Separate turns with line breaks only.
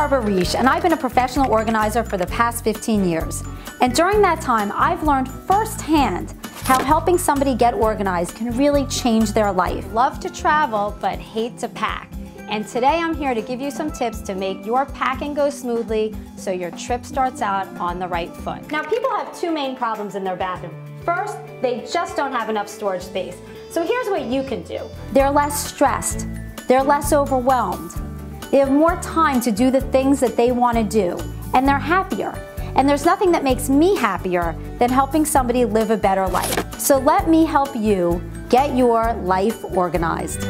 Barbara Reich, and I've been a professional organizer for the past 15 years. And during that time, I've learned firsthand how helping somebody get organized can really change their life. Love to travel, but hate to pack. And today I'm here to give you some tips to make your packing go smoothly so your trip starts out on the right foot. Now, people have two main problems in their bathroom. First, they just don't have enough storage space. So here's what you can do. They're less stressed. They're less overwhelmed. They have more time to do the things that they want to do, and they're happier. And there's nothing that makes me happier than helping somebody live a better life. So let me help you get your life organized.